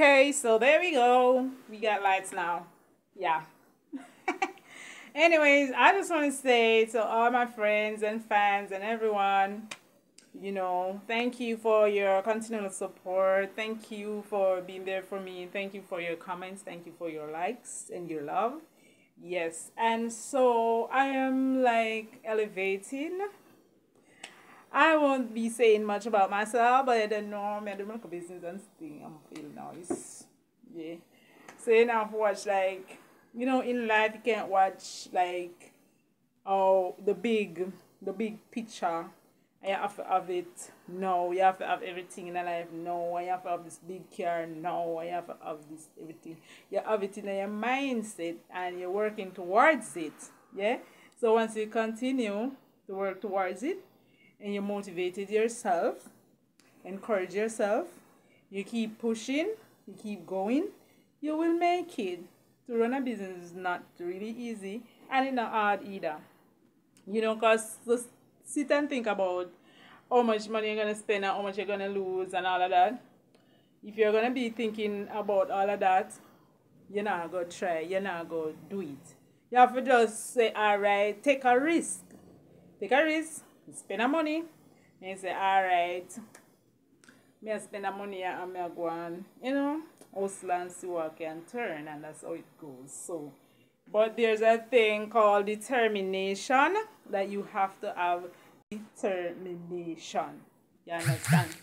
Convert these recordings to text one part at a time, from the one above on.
Okay, so there we go. We got lights now. Yeah. Anyways, I just want to say to all my friends and fans and everyone, you know, thank you for your continual support. Thank you for being there for me. Thank you for your comments. Thank you for your likes and your love. Yes, and so I am like elevating. I won't be saying much about myself, but I don't know. Doing a business and thing. I'm feeling nice. Yeah. So you know, I've watched like you know, in life you can't watch like oh the big the big picture. I have to have it no, you have to have everything in life no, I have to have this big car no, I have to have this everything. You have it in your mindset and you're working towards it. Yeah? So once you continue to work towards it and you motivated yourself, encourage yourself, you keep pushing, you keep going, you will make it to run a business is not really easy and it's not hard either. You know, because just sit and think about how much money you're going to spend and how much you're going to lose and all of that. If you're going to be thinking about all of that, you're not going to try, you're not going to do it. You have to just say, all right, take a risk. Take a risk, spend the money, and say, all right, me spend the money and I'm go on, you know, hustle and see what can turn and that's how it goes. So but there's a thing called determination that you have to have determination. You understand?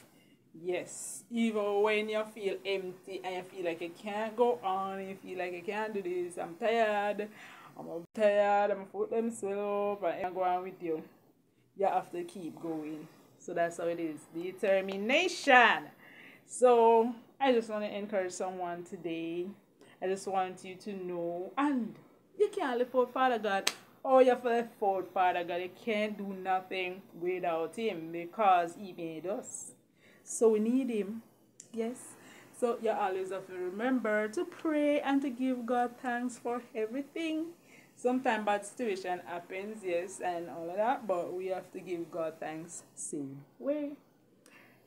Yes. Even when you feel empty and you feel like you can't go on you feel like you can't do this i'm tired. I'm tired. I'm foot them swell up and i'm going with you you have to keep going so that's how it is determination so I just want to encourage someone today. I just want you to know, and you can't live for Father God. Oh, you have to live for Father God. You can't do nothing without Him because He made us. So we need Him. Yes. So you always have to remember to pray and to give God thanks for everything. Sometimes bad situation happens, yes, and all of that, but we have to give God thanks same way.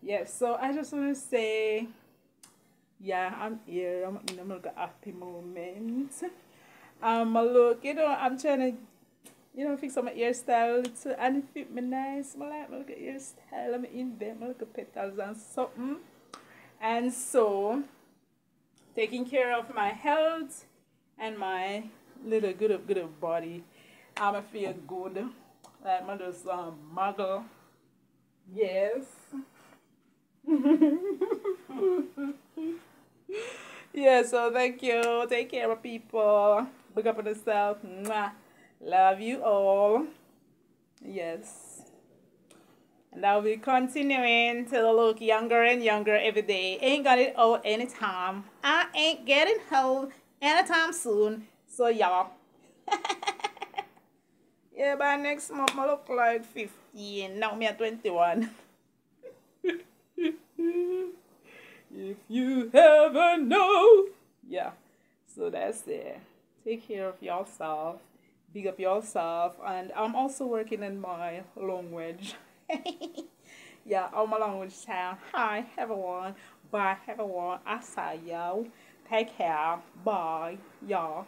Yes, so I just want to say yeah, I'm here. I'm in a little happy moment. Um, look, you know, I'm trying to, you know, fix up my hairstyle little and it fit me nice. I like my look at hairstyle. I'm in there, my at petals and something. And so, taking care of my health and my little good of good of body. I'm um, feel good. Like my just um muggle. Yes. yeah, so thank you. Take care of people. Look up on yourself. Mwah. Love you all. Yes. And I'll be continuing to look younger and younger every day. Ain't got it old anytime. I ain't getting old anytime soon. So y'all. yeah, by next month I look like 15. Now me at 21. If you ever know. Yeah. So that's it. Take care of yourself. Big up yourself. And I'm also working in my language. yeah, on my language town. Hi, everyone. Bye, everyone. I say yo. Take care. Bye, y'all.